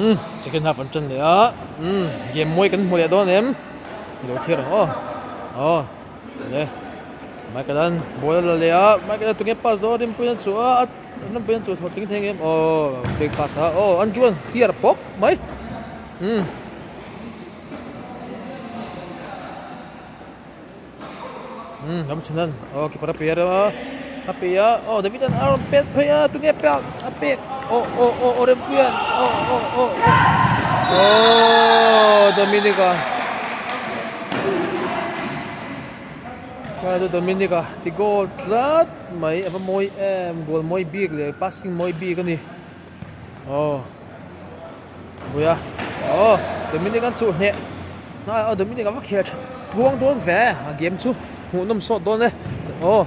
um half an oh oh pass do oh pass oh pop um kamu senang. Oh, kita pia dah. Apa ya? Oh, David dan Aaron pet pia tu ni pia ô ô ô ô đêm pia. ô ô ô ô Dominica. Kaya Dominica, di goal tlat may apa moy em goal moy big le passing moy big ô Oh. Buya. Oh, Dominica tu ne. Na, oh Dominica va khia chat. Buang don ve, à, game tu. Hụ nằm sọt đôn đây ô,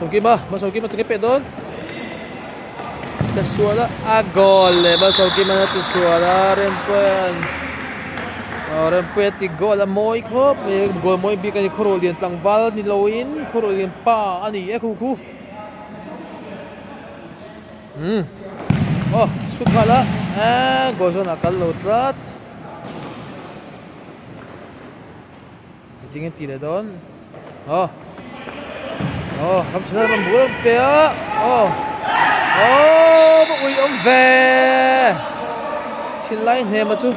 Sổ kim à Mà sổ kim à tụi cái bệ đôn Tà xua đó À gol Mà sổ kim à tụi xua đó Rem quen Ờ rem quen thì gol là môi khớp Gol môi bị cái khổ liền tlang val Ni loin in Khổ pa Anh e khu khu Ừ oh Sút khá là À eh, lo trat Tingin tira doon Oh. Oh, không sẽ làm bữa. Oh. Oh, bác ui ông về. Xin lấy nè mà chú.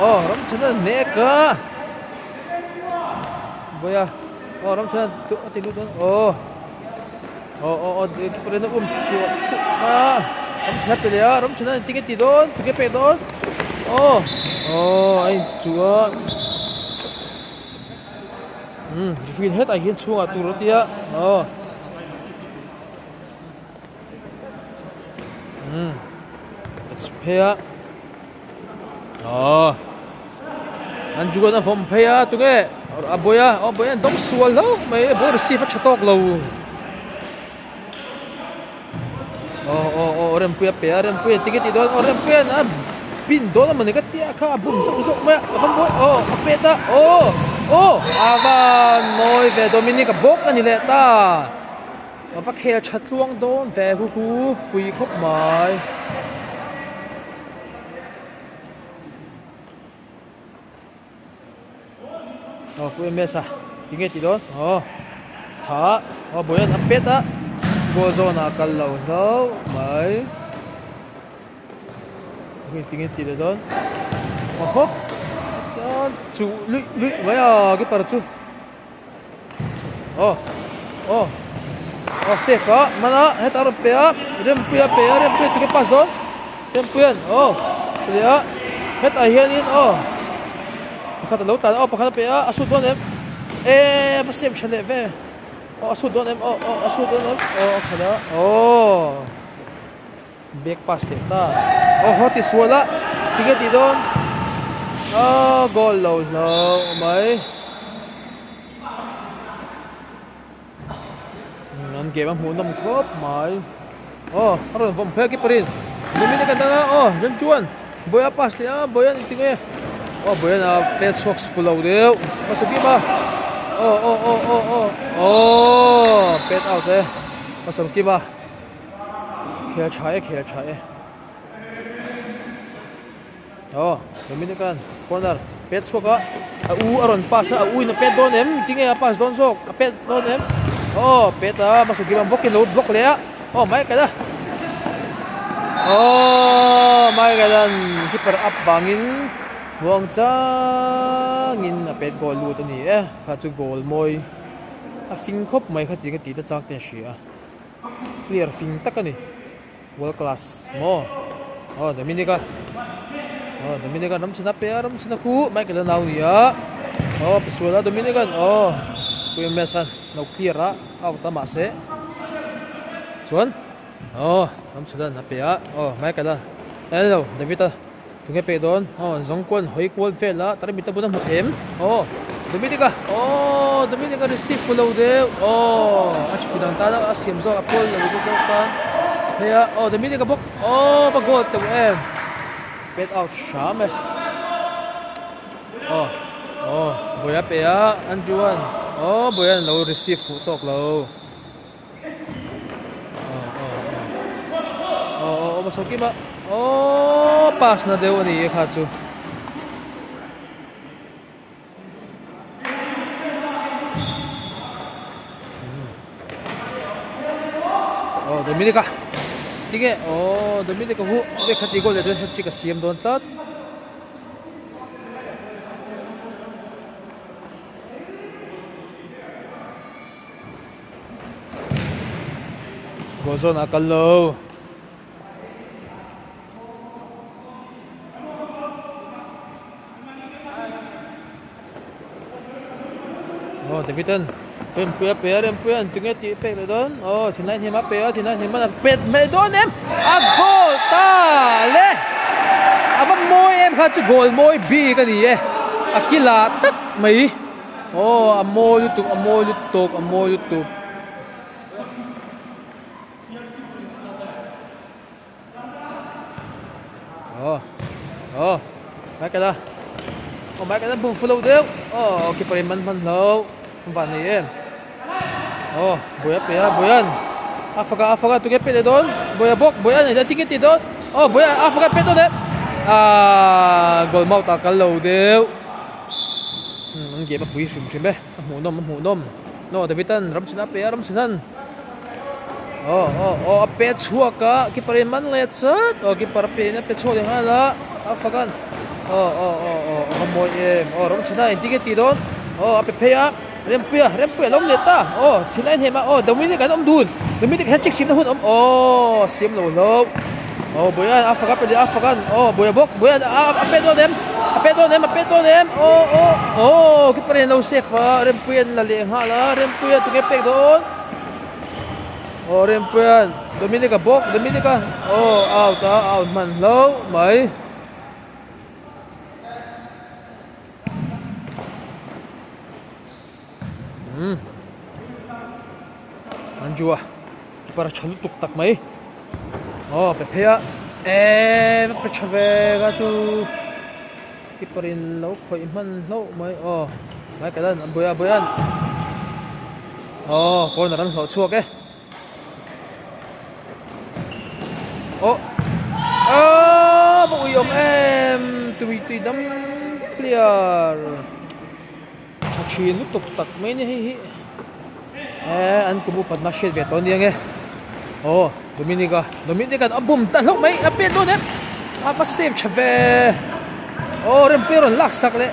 Oh, không sẽ làm nè cơ. Bây giờ. Oh, không sẽ làm tụ tìm lúc đó. Oh. Oh, oh, oh, cái phần nó um chuột chuột mà. Không sẽ làm đấy, không sẽ làm tiếng cái gì đó, tiếng cái bé đó. Oh. Oh, anh chúa. Ừ, vì hết ai hiến chuông à tụ rồi tia. Ờ. Ừ. Let's pay up. Ờ. Anh juga na from pay up tu ke. À boya, oh boya dong sual lo. Mai bo receive chatok lo. Oh oh oh orang puya pay, orang puya tiket itu orang puya na bin do na manikat tia ka bum sa usok ma. Apa boy? Oh, apa ta? Oh. Oh, avan moi về Dominica bốc anh lệ và phát khe chặt luang đón về hu hu quỳ khóc mời Oh, quỳ mesa. Tinggal ờ don. Oh. Tha. Oh, boyan apet ta. Gozo na lâu số mời Quỳ tinggal đó don. Oh, đó chú lụy lụy với uh, cái tờ chú oh oh oh safe đó mà nó hết tao rồi bé rem pia bé rem pia cái pass đó rem pia oh đấy hết ai hiện in oh. Pakhat lo tan oh pakhat bé asut don em eh pa save chale ve oh asut don em oh oh asut don em oh khada oh. Back pass ta oh hot is wala tiga ti don Oh, goal low low mấy Nam game ang hunam krop mai. Oh, aron vom pe ki parin. Lumini ka na oh, jan chuan. Boya pas liya, boya ni tinge. Oh, boya na pet socks full out deu. Masuki? Oh, oh, oh, oh, oh. Oh, pet out eh. Masuki ba? Kaya chae, kaya chae. Oh, Dominican corner. Pet sok ah. U aron pass ah. U na pet don em. Tingay pass don sok. Pet don em. Oh, pet ah. Masuk gimana block load block le Oh, mai kada. Oh, mai kada keeper up bangin. Wang changin na pet goal lu ni eh. Kha chu goal moi. A fing khop mai khati ka ti ta chak ten shi ah. Clear fing tak ni. World class mo. Oh, Dominica. Oh, Dominican namsin na pera, namsin na ku. May kailan na niya. Oh, pesuela Dominican. Oh, kuya mesan. Now clear ha. Oh, tama se. Chuan. Oh, namsin na na pera. Oh, may kailan. Hello, David. Tunggu pe don. Oh, zongkwan hoi tao fela. Tara bita bunang em Oh, Dominica. Oh, Dominica receive follow de. Oh, achi pidang tala asim zo apol na video sa kan. Kaya, oh, Dominica bok. Oh, pagod. tụi em. bet out sham eh oh oh boya anh ya anjuan bây giờ lâu receive tok lâu, oh oh oh oh oh masoki ba ô pass na deu ani kha chu oh Dominica tiga, oh Dominica hu ve khati gol le đồn tát. Chi ka siam don tat ô thì Oh, Davidon. em puya puya em puya tiếng ti pe le don. thì sinai ni ma puya thì ni ma pet me đón em. à gol ta lê à vẫn môi em khá chu gol môi bi ka ni e. Akila tak mai. Oh, à moi youtube a à youtube a moi youtube. Oh. Oh. Mai ka da. Oh, mai ka da bung follow deu. Oh, okay pa rin man man low. Kung paano yun? Oh, boya bùi ăn, Afaga, afaga, tuge pede doon. Boya bok, boyan, cái tingit doon. Oh, boya, afaga peto đấy Ah, gol mau takal low dew. Hmm, ang game pui sim sim be. Munom, munom. No, Davidan, ramsinan pe, ramsinan. Oh, oh, oh, ape chua ka, kiparin e man letsat. Oh, kipar pe na pe chua de hala. Afagan. Oh, oh, oh, oh, oh, moy em. Oh, ramsinan, e tingit doon. Oh, ape pe ya. rempuya rempuya lom leta oh thilai hema oh dominic kan om dun dominic hat chik sim na hun om oh sim lo lo oh boya afaga pe afagan oh boya bok boya ape do dem ape do dem ape do dem oh oh oh ki pare no safe ah. rempuya la le ha la rempuya tu ke pe don oh rempuya dominic bok Dominica oh out out man lo mấy Hmm. Anjua. Para chalu tuk tak mai. Oh, pepea. Eh, pe chave ga chu. Iparin lo khoi man lo mai. Oh, mai ka dan boya boyan. Oh, corner ran lo chuak eh. Oh. Ah, bụi ông em tùy clear chin lu tuk tak mai ni hi hi. Eh an kubu pat na shet ve ton yang oh dominica. Dominica abum ta lok mai ape do ne apa save chave oh rempero lak sak le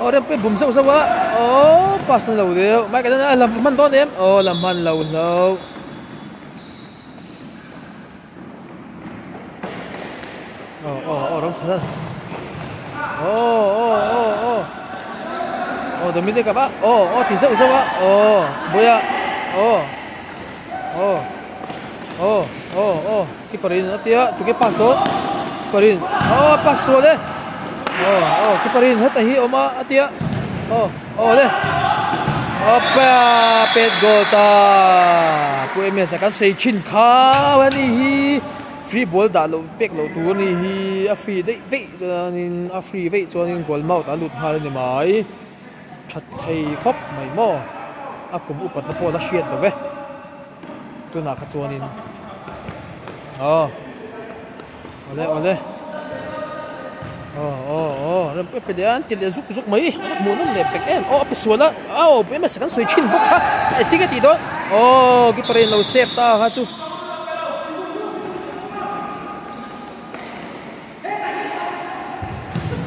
oh rempe bum sa sa wa oh pas na lo de mai ka na lam man do ne oh lam man lo lo oh oh oh rom sa oh oh oh oh Oh, Dominic apa? Oh, oh, tisap usah pak. Oh, boya. Oh. Oh. Oh, oh, oh. Kiparin atia, tu ke pas tu. Kiparin. Oh, pas so deh. Oh, oh, kiparin hat hi oma atia. Oh, oh deh. Apa pet gol ta. Ku em sa kan sei chin kha wani hi. Free ball da lo pek lo tu ni hi. A free dei vei cho nên, a free vei cho nên gol mau ta lut hal ni mai. thật thầy khóc mày mò a cũng úp bật nó po nó xuyên rồi về tôi nào khát chuan in ờ. Ole ole ờ ờ ờ. Rồi bây giờ anh tiền zuk giúp mấy. Muốn nó đẹp em. Ờ bây giờ là ờ bây giờ sẽ suy chín bốc ha. Ai tiếc cái đó. Ờ cái phần lâu xếp ta ha chú.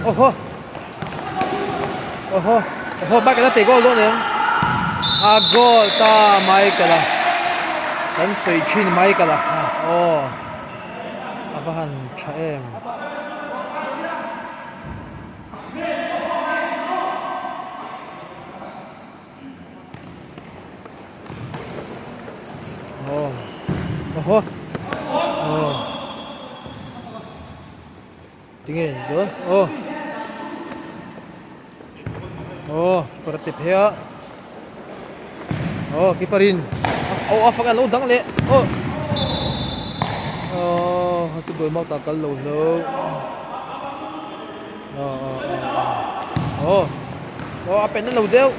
Oh oh oh ho ba cái gol luôn em, à gol ta mai cái là. Đánh suy chín mai cái là. À, ô. À và cha em oh ô. Ô tiếng gì đó Oh, pertip ya. Oh, kiparin. Oh, oh afakan lo dang le. Oh. Oh, hatu doi mau takal lo lo. Oh oh, oh, oh, oh. Oh. Apa ni lo deu?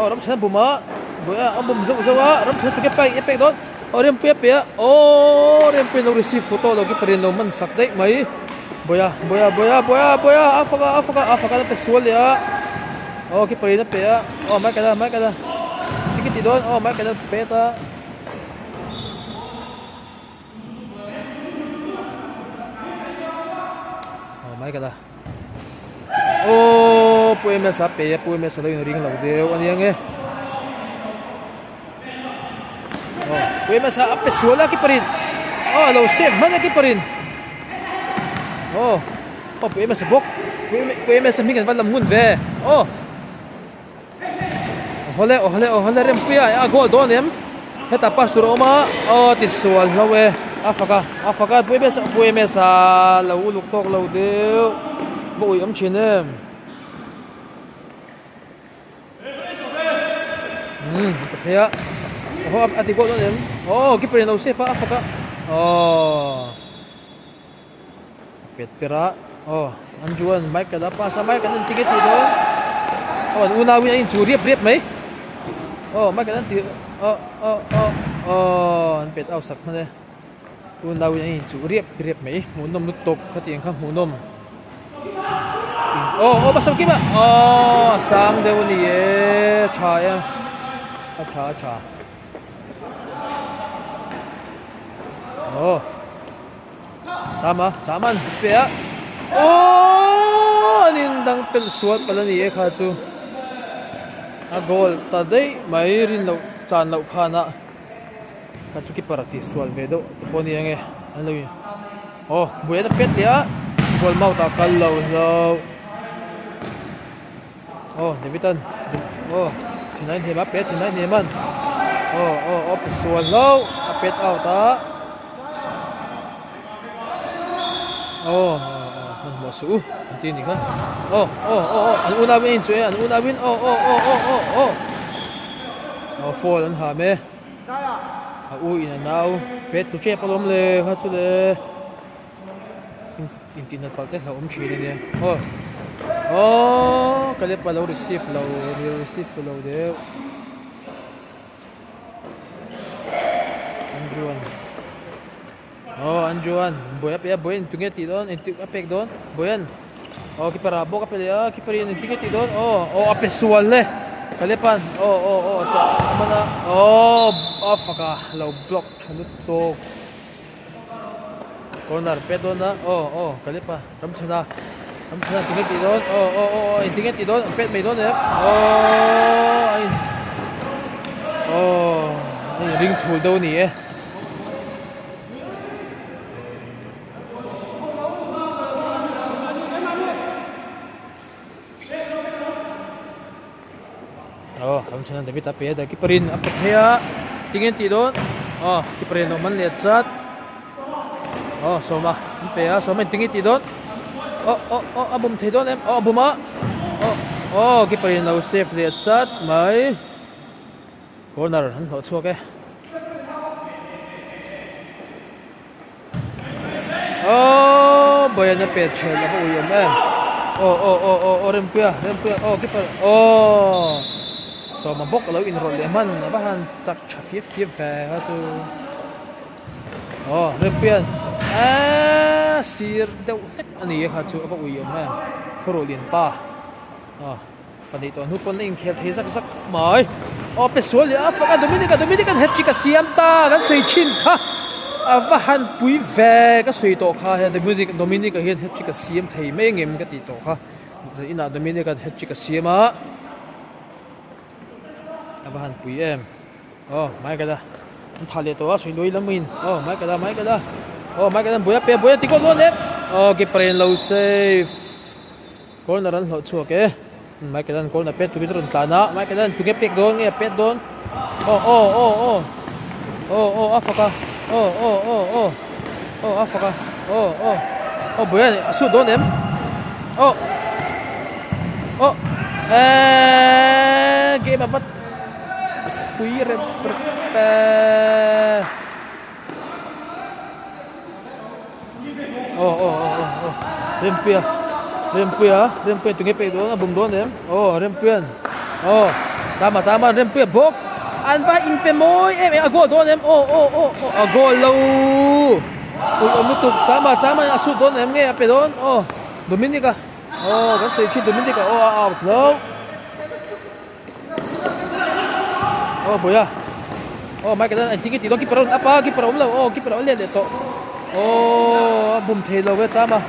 Oh, ram sana buma. Boya, am ah, bum zo zo wa. Ah. Ram sana tuke pai, epek dot. rem pe pe o rem pe lo receive photo lo kiparin lo man sak dei mai boya boya boya boya boya afaka afaka afaka pe sual ya o ki parin pe ya o mai kada mai kada tikit idon o mai kada pe ta o mai kada o puai me sa pe puai me sa lo ring lo deu ani ange Kuya masa apes wala ki pa rin. Oh, low save man ki pa rin. Oh. Oh, kuya masa bok. Kuya masa mingan walam ngun ve. Oh. Hole, oh hole, oh hole rem kuya. Ah, gol don em. Heta pas turo oma. Oh, tiswal lawe. Afaka, afaka kuya masa kuya masa law luk tok law deu. Bo uy am chinem. Hmm, kaya. Oh, ati ko don em. Oh, keeper na safe ah, faka. Oh. Pet pira. Oh, anjuan Mike kada pa sa Mike kada tiket itu. Oh, una win ayin curi riep mai. Oh, mắc cái đó ti. Oh, oh, oh. Oh, an pet out sak mane. Una win ayin curi riep riep mai. tục lutok kati ang kam nôm Oh, oh, basam kiba. Oh, sang dewo ni ye. Cha ya. Cha cha. Oh. Sama, saman, pia. Oh, anindang pelsuat pala ni Ek Hachu. A goal taday mai rin lo chan lo khana. Hachu chuki parati swal ve do ni ang e. ano yun. Oh, buya na pet ya. Goal mau ta kal lo lo Oh, Davidan. Oh, hinain hima pet, hinain himan. Oh, oh, oh, swal lo A pet out ta Oh, man mo su. Ang tinig ha. Oh, oh, oh, oh. Una win incho eh. Una win. Oh, oh, oh, oh, oh, oh. Oh, fall ang hame. Ah, ui now. Pet lu che palom le. Ha chu le. Inti na ha um chini ne. Oh. Oh, kale pa law receive law receive law de. Andrew Oh, Anjuan. Boya pa boyan tunget ti don, entuk apek don. Boyan. Oh, kiparabo ka pala, kiparin tunget ti don. Oh, oh apesual le. Kalipan. Oh, oh, oh, sa mana. Oh, afaka low block to. Corner pedo na. Oh, oh, kalipa. Ramsana. Ramsana tunget ti don. Oh, oh, oh, oh, tunget ti don. Pet may don eh. Oh, ay. Oh, ring tool daw ni eh. Oh, ram sana David tapi ada kiperin apa ya? Tingin ti don Oh, kiperin naman lihat sat. Oh, soma. Apa ya? Soma tingin ti don Oh, oh, oh, abum ti em. Oh, abum. Oh, oh, kiperin na safe lihat sat. mai, corner. Ano to e Oh, bayan na chen Apa uyam em. Oh, oh, oh, oh, oh, rempia, rempia. Oh, kiper. Oh so mà bốc lối in rồi man nó bắt han chặt chặt phía phía về ha tu oh repian à sir đâu anh ấy ha chú apa uyom ha. Khoro liền pa. Oh phần này toàn hút con anh theo thế sắc sắc mới oh pe số liền apa cái Dominica Dominica hết chỉ cả siam ta cái xây chin kha. À và han bùi về cái suy tổ kha hiện Dominica Dominica hiện hết chỉ cả siam thầy mấy ngem cái tỷ tổ kha. Rồi ina Dominica hết chỉ á siam á abahan pui em. Oh mai kada thale to a sui loi lamin oh mai kada mai kada oh mai kada boya pe boya tiko lon em. Oh ke pren low safe. Corner an lo chu ke mai kada corner pet tu bitron tana mai kada tu ke pek don nge pet don oh oh oh oh oh oh afaka oh oh oh oh oh afaka oh oh oh boya su don em. Oh oh eh game abat quý re oh oh ờ. oh oh rempia rempia rempia tu ngepe tu ngabung don em. Oh rempian oh sama sama rempia bok anpa va moy pe moi em a gol don em. Oh o o oh gol lo ui om tu chama chama a su don em nge a pe don oh dominica oh à. cái sự chi dominica oh à. oh à, lo Oh boya Oh mai cái đó anh tiki ti ki peron apa ki peron lo oh ki peron le le to o bum thei lo cái chama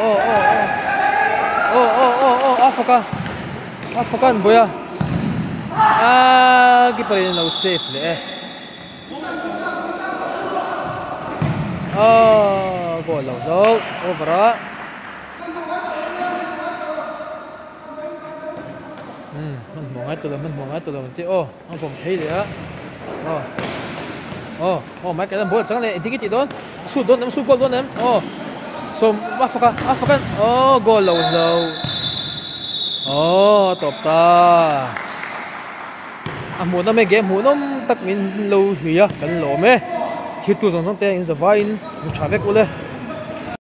oh. Oh oh oh oh o afaka. Africa boya Ah, que para ele não safe, né? Oh, gol lo Oh over. Hmm, mình tụi mình mua hết tụi mình chứ ô anh cũng thấy gì đấy. ô ô ô mấy cái đó bố chẳng lẽ đi cái gì đó, su đó, em su gol đó em, oh, so Africa, Africa, ô gol lâu lâu ô top ta. à muốn nó mấy game muốn nó tắc mình lâu hủy á cần lỗ mê. Khi tu dòng dòng tiền in the vine một trả cô ule